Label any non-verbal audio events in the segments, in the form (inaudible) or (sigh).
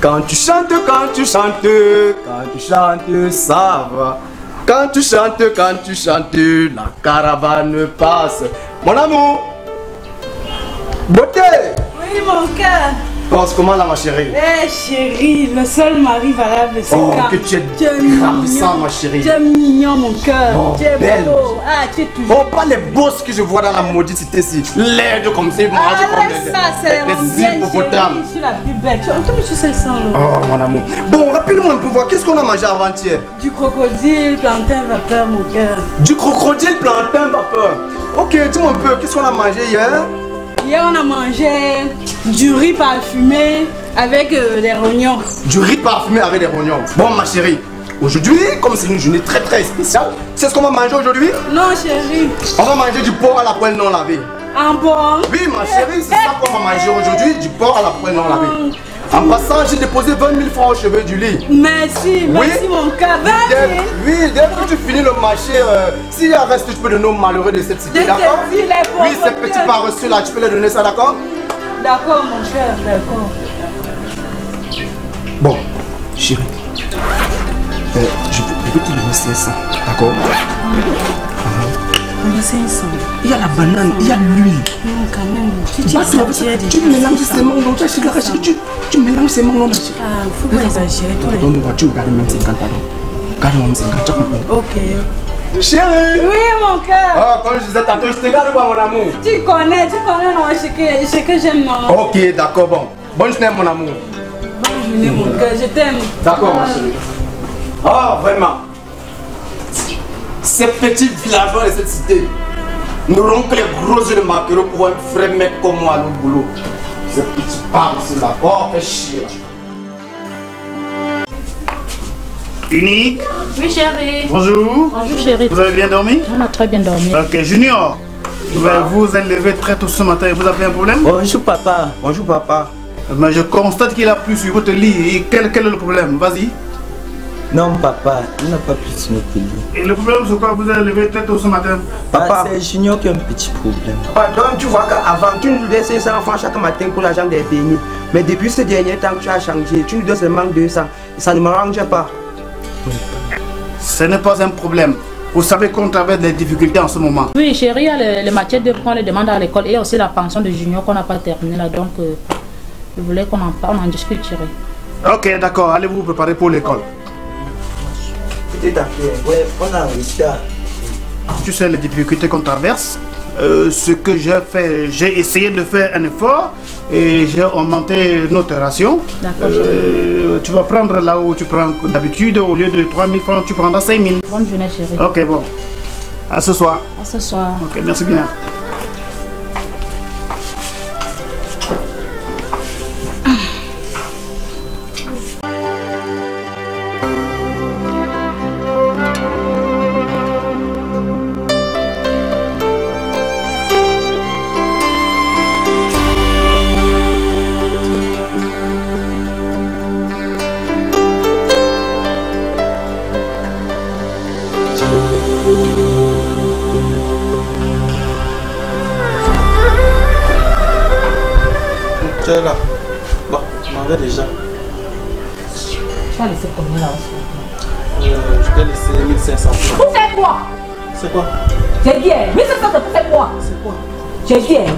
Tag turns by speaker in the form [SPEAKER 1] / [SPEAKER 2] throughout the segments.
[SPEAKER 1] Quand tu chantes, quand tu chantes, quand tu chantes, ça va. Quand tu chantes, quand tu chantes, la caravane passe. Mon amour, beauté,
[SPEAKER 2] Oui, mon cœur.
[SPEAKER 1] Pense comment là ma chérie
[SPEAKER 2] Eh, chérie, le seul mari valable, c'est
[SPEAKER 1] Oh,
[SPEAKER 2] Car.
[SPEAKER 1] que tu es
[SPEAKER 2] Tu es mignon.
[SPEAKER 1] ma chérie.
[SPEAKER 2] Tu es mignon, mon cœur.
[SPEAKER 1] Oh,
[SPEAKER 2] tu es
[SPEAKER 1] belle.
[SPEAKER 2] beau. Ah, tu es toujours.
[SPEAKER 1] Oh, pas les bosses que je vois dans la maudite cité-ci. L'aide comme ça, ils mangent
[SPEAKER 2] Ah,
[SPEAKER 1] comme
[SPEAKER 2] ça, c'est l'ancienne
[SPEAKER 1] hippopotames.
[SPEAKER 2] chérie. Je suis la plus belle. Tu entends, tu sais le sang, là.
[SPEAKER 1] Oh, mon amour. Bon, rappelle-moi un peu, voir, qu'est-ce qu'on a mangé avant-hier?
[SPEAKER 2] Du crocodile, plantain, vapeur, mon cœur.
[SPEAKER 1] Du crocodile, plantain, vapeur. Ok, dis-moi un peu, qu'est-ce qu'on a mangé hier?
[SPEAKER 2] Hier, on a mangé du riz parfumé avec euh, des rognons.
[SPEAKER 1] Du riz parfumé avec des rognons. Bon, ma chérie, aujourd'hui, comme c'est une journée très très spéciale, c'est ce qu'on va manger aujourd'hui?
[SPEAKER 2] Non, chérie.
[SPEAKER 1] On va manger du porc à la poêle non lavée.
[SPEAKER 2] En bon.
[SPEAKER 1] Oui, ma chérie, c'est ça qu'on va manger aujourd'hui, du porc à la poêle non lavée. En passant, j'ai déposé 20 000 francs au chevet du lit.
[SPEAKER 2] Merci, merci, mon cœur.
[SPEAKER 1] Dès, oui, dès que tu finis le marché, euh, s'il y a reste, tu peux donner aux malheureux de cette cité, d'accord? Oui, ces petits
[SPEAKER 2] cœurs.
[SPEAKER 1] paresseux là, tu peux les donner ça, d'accord?
[SPEAKER 2] D'accord, mon cœur, d'accord.
[SPEAKER 1] Bon, chérie, euh, je, peux, je peux te donner 500, d'accord?
[SPEAKER 2] On a 500.
[SPEAKER 1] Il y a la banane, il y a l'huile.
[SPEAKER 2] Non, quand même. Tu dis
[SPEAKER 1] Bah, tu,
[SPEAKER 2] tu es
[SPEAKER 1] tu mélanges ces mangues, tu, tu, tu mélanges ces mangues.
[SPEAKER 2] Ah, faut pas exagérer, toi.
[SPEAKER 1] Dans une voiture, regarde même 50 pardon. Regarde même 50, tu as compris
[SPEAKER 2] Ok.
[SPEAKER 1] Chérie
[SPEAKER 2] Oui, mon cœur.
[SPEAKER 1] Ah, comme je disais tantôt, je te garde pas mon amour?
[SPEAKER 2] Tu connais, tu connais non, ce que, ce que j'aime, non.
[SPEAKER 1] Ok, d'accord, bon. Bonne journée, mon amour.
[SPEAKER 2] Bonne journée, mon cœur, je t'aime.
[SPEAKER 1] D'accord, ma chérie. Oh, vraiment. Ces petits villageois de cette cité n'auront que les gros yeux de maquereau pour un vrai mec comme moi à l'autre boulot. Ces petits parcs là. Oh, fais chier.
[SPEAKER 3] Unique,
[SPEAKER 4] Oui, chérie.
[SPEAKER 3] bonjour.
[SPEAKER 4] Bonjour, chérie.
[SPEAKER 3] Vous avez bien dormi?
[SPEAKER 4] On a très bien dormi.
[SPEAKER 3] Ok, Junior, vous vous êtes levé très tôt ce matin. Vous avez un problème?
[SPEAKER 5] Bonjour papa, bonjour papa.
[SPEAKER 3] Mais je constate qu'il a plu sur votre lit. Et quel, quel est le problème? Vas-y.
[SPEAKER 5] Non papa, il n'a pas pu lit.
[SPEAKER 3] Et le problème, c'est quoi? Vous êtes levé très tôt ce matin
[SPEAKER 5] Papa, c'est Junior qui a un petit problème.
[SPEAKER 6] Papa, donc tu vois qu'avant, tu nous donnais 500 francs chaque matin pour l'argent des beignets. Mais depuis ce dernier temps, tu as changé. Tu nous donnes seulement 200. Ça ne m'arrange pas.
[SPEAKER 3] Ce n'est pas un problème. Vous savez qu'on traverse des difficultés en ce moment.
[SPEAKER 4] Oui, chérie, il y a les, les matières de qu'on les demande à l'école et aussi la pension de junior qu'on n'a pas terminée là. Donc, euh, je voulais qu'on en parle, on en discute, chérie.
[SPEAKER 3] Ok, d'accord. Allez vous préparer pour l'école.
[SPEAKER 5] Petit à fait, ouais, on a réussi à...
[SPEAKER 3] Tu sais les difficultés qu'on traverse. Euh, ce que j'ai fait, j'ai essayé de faire un effort et j'ai augmenté notre ration. Euh, tu vas prendre là où tu prends d'habitude, au lieu de 3000 francs, tu prendras 5000.
[SPEAKER 4] Bonne journée, chérie.
[SPEAKER 3] Ok, bon. À ce soir.
[SPEAKER 4] À ce soir.
[SPEAKER 3] Ok, merci bien.
[SPEAKER 5] Es là. Bon, je m'en vais déjà.
[SPEAKER 4] Tu vas laisser combien là
[SPEAKER 5] Euh, je t'ai laissé 1500 francs.
[SPEAKER 7] Pour faire quoi?
[SPEAKER 5] C'est quoi?
[SPEAKER 7] J'ai dit, hein, mais c'est ça, c'est pour faire quoi?
[SPEAKER 5] C'est quoi?
[SPEAKER 7] J'ai dit, hein,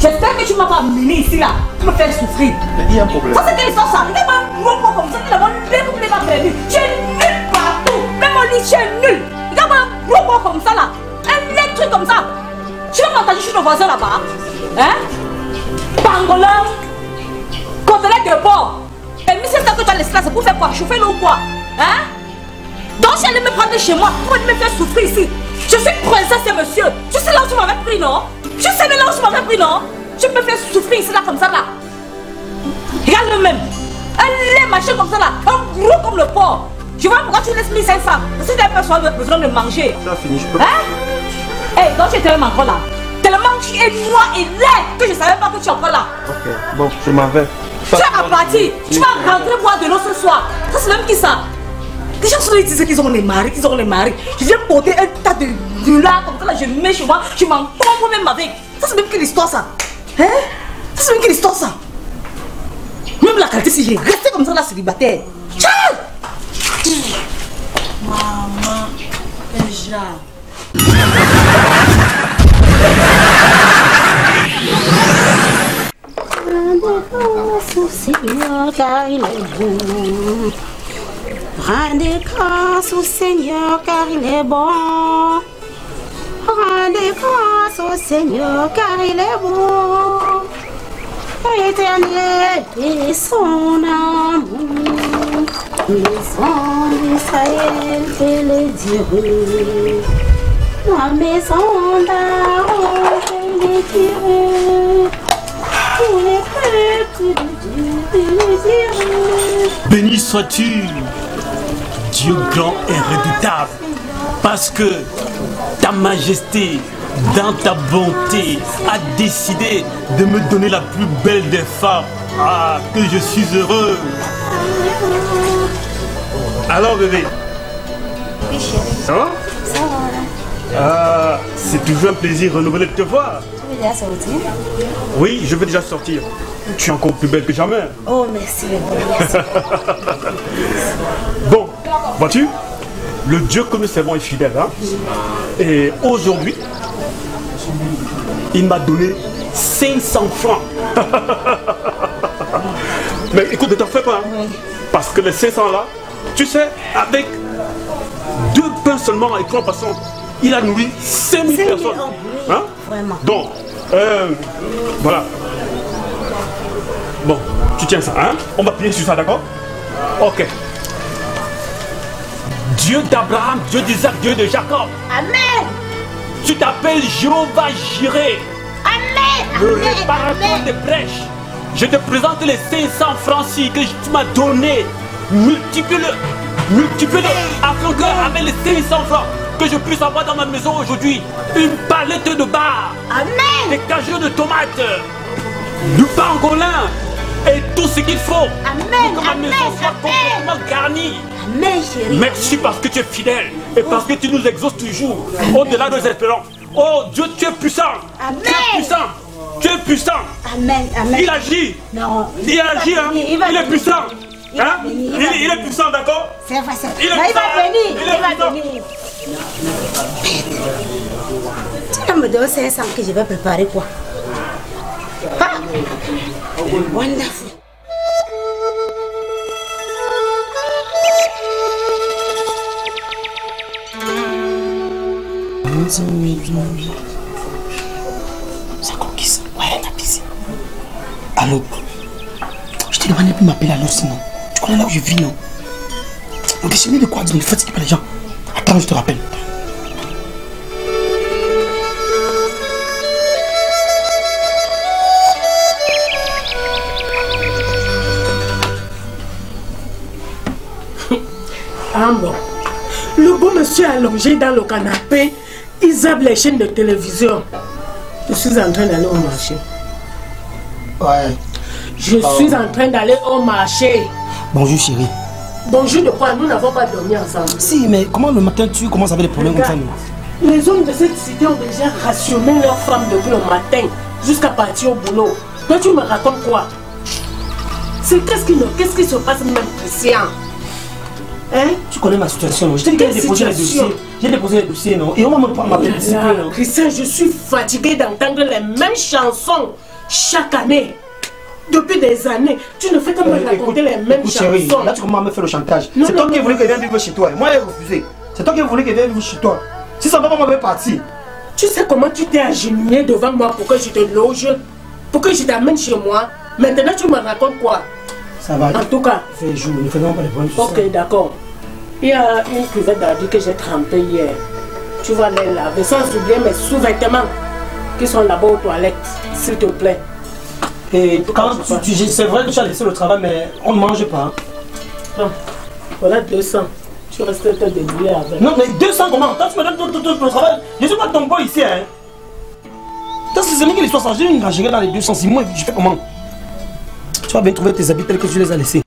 [SPEAKER 7] j'espère que tu m'as pas amené ici là, tu me faire souffrir.
[SPEAKER 5] Mais il y a un problème.
[SPEAKER 7] Ça c'est quelle histoire ça Il n'est pas gros quoi comme ça, il a pas pour les pas prévu. Tu es nul partout, même au lit tu es nul. Il a pas un gros comme ça là, un laid truc comme ça. Tu vas m'entendre, je suis le voisin là-bas. Hein? Pangolin, côtelette de porc. Et c'est ça que tu as laissé là, c'est pour faire quoi? Chauffer l'eau ou quoi? Hein? Donc j'allais me prendre chez moi pour me faire souffrir ici? Je suis princesse et monsieur. Tu sais là où tu m'avais pris, non? Tu sais là où tu m'avais pris, non? Tu me fais souffrir ici là comme ça là. Regarde le même. Un lait machin comme ça là. Un gros comme le porc. Tu vois pourquoi tu laisses 1500 Parce que tu as besoin de, besoin de manger.
[SPEAKER 5] As fini, je peux
[SPEAKER 7] Hein? Eh, donc tu étais même encore là. Tellement tu es noir et laid que je savais pas que tu es encore là.
[SPEAKER 5] Ok, bon, je m'en vais.
[SPEAKER 7] Tu es aplati. Tu vas rentrer boire de l'eau ce soir. Ça c'est même qui ça? Les gens sont disent qu'ils ont les maris, qu'ils ont les maris. Je viens porter un tas de, là, comme ça là, je mets chez moi, je m'en comprends même avec. Ça c'est même quelle histoire ça? Hein? Ça c'est même quelle histoire ça? Qualité si j'ai resté comme ça là célibataire. Ciao
[SPEAKER 2] Maman,
[SPEAKER 8] car il est bon. Rendez grâce au Seigneur, car il est bon. Rendez grâce au Seigneur, car il est bon. Éternel et son amour. Maison d'Israël, fait le dieu. La maison d'Aaron, fait le dieu.
[SPEAKER 9] Béni sois-tu, Dieu grand et redoutable, parce que ta majesté, dans ta bonté, a décidé de me donner la plus belle des femmes. Ah, que je suis heureux. Alors bébé,
[SPEAKER 8] Oui, chérie,
[SPEAKER 9] ça va?
[SPEAKER 8] Ça va.
[SPEAKER 9] Ah, c'est toujours un plaisir renouvelé de te voir.
[SPEAKER 8] Tu veux déjà sortir?
[SPEAKER 9] Oui, je vais déjà sortir. Tu es encore plus belle que jamais.
[SPEAKER 8] Oh, merci, merci. (laughs)
[SPEAKER 9] Bon, vois-tu, le Dieu que nous servons est fidèle. Hein? Et aujourd'hui, il m'a donné 500 francs. (laughs) Mais écoute, ne t'en fais pas. hein. Parce que les 500 là, tu sais, avec deux pains seulement et trois poissons, il a nourri 5000
[SPEAKER 8] 5000
[SPEAKER 9] personnes. Hein?
[SPEAKER 8] vraiment.
[SPEAKER 9] Donc, euh, voilà. Bon, tu tiens ça, hein? On va payer sur ça, d'accord? Ok. Dieu d'Abraham, Dieu d'Isaac, Dieu de Jacob.
[SPEAKER 8] Amen.
[SPEAKER 9] Tu t'appelles Jéhovah Jireh,
[SPEAKER 8] Amen.
[SPEAKER 9] Réparateur des brèches. Je te présente les 500 francs-ci que tu m'as donnés. Multiplie-le, multiplie-le, afin que, avec les 500 francs, que je puisse avoir dans ma maison aujourd'hui. Une palette de bar,
[SPEAKER 8] Amen.
[SPEAKER 9] Des cajous de tomates, du pangolin et tout ce qu'il faut
[SPEAKER 8] Amen,
[SPEAKER 9] pour que ma
[SPEAKER 8] amen,
[SPEAKER 9] soit complètement garnie.
[SPEAKER 8] Amen, chérie
[SPEAKER 9] Merci parce que tu es fidèle et parce que tu nous exauces toujours au-delà de nos espérances. Oh Dieu, tu es puissant.
[SPEAKER 8] Amen.
[SPEAKER 9] Tu es puissant. Tu es puissant.
[SPEAKER 8] Amen, amen
[SPEAKER 9] Il agit.
[SPEAKER 8] Non
[SPEAKER 9] Il agit, hein.
[SPEAKER 8] il
[SPEAKER 9] est puissant.
[SPEAKER 8] Il
[SPEAKER 9] Hein?
[SPEAKER 8] venir, il
[SPEAKER 9] Il
[SPEAKER 8] va
[SPEAKER 9] il est puissant, d'accord
[SPEAKER 8] C'est vrai, c'est vrai.
[SPEAKER 9] Il est
[SPEAKER 8] va venir,
[SPEAKER 9] il
[SPEAKER 8] va venir. Tu vas me donner 500 que je vais préparer quoi Ah Wonderful.
[SPEAKER 10] Conquise. Ouais, la piscine. Allô? Je t'ai demandé de m'appeler allô sinon. Tu connais là où je vis, non? On déchaîné de quoi Dis-moi, il fatigue pas les gens. Attends, je te rappelle.
[SPEAKER 11] Bon. Le beau monsieur allongé dans le canapé, il zappe les chaînes de télévision. Je suis en train d'aller au marché.
[SPEAKER 10] Ouais.
[SPEAKER 11] Je suis en train d'aller au marché.
[SPEAKER 10] Bonjour chérie.
[SPEAKER 11] Bonjour de quoi? Nous n'avons pas dormi ensemble.
[SPEAKER 10] Si, mais comment le matin tu commences avec des problèmes comme ça
[SPEAKER 11] Regarde,
[SPEAKER 10] non
[SPEAKER 11] les hommes de cette cité ont déjà rationné leurs femmes depuis le matin jusqu'à partir au boulot. Toi, tu me racontes quoi? C'est qu'est-ce qui, qu'est-ce qui se passe même, Christian Hein?
[SPEAKER 10] Tu connais ma situation, Je t'ai dit que j'ai déposé les dossiers. J'ai déposé les dossiers, non? Et on m'a pas m'appeler
[SPEAKER 11] Christian, je suis fatiguée d'entendre les mêmes chansons chaque année. Depuis des années, tu ne fais que me
[SPEAKER 10] Euh,
[SPEAKER 11] raconter les mêmes
[SPEAKER 10] écoute, chérie,
[SPEAKER 11] chansons.
[SPEAKER 10] là tu commences à me faire le chantage. C'est toi qui voulais que vienne vivre chez toi. Et moi, j'ai refusé. C'est toi qui voulais que vienne vivre chez toi. Si ça va pas, vais partir.
[SPEAKER 11] Tu sais comment tu t'es agenouillé devant moi pour que je te loge, pour que je t'amène chez moi. Maintenant, tu me racontes quoi?
[SPEAKER 10] Ça va.
[SPEAKER 11] En tout cas,
[SPEAKER 10] Il fait jour, ne faisons pas les problèmes
[SPEAKER 11] ok, d'accord. Il y a une cuvette d'ardu que j'ai trempée hier. Tu vas les laver sans oublier mes sous-vêtements qui sont là-bas aux toilettes, s'il te plaît.
[SPEAKER 10] Et quand tu, tu- c'est vrai que tu as laissé le travail, mais on ne mange pas. hein.
[SPEAKER 11] Non, voilà 200. Tu restes te débrouiller avec.
[SPEAKER 10] Non, mais 200 comment? Toi, tu me donnes tout, tout, tout le travail. Je suis pas ton boy ici, hein. Toi, c'est que l'histoire, ça, j'ai une ingénieure dans les 200. Si moi, je fais comment? Tu vas bien trouver tes habits tels que tu les as laissés.